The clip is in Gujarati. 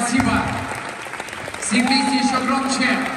Спасибо. Все вместе еще громче.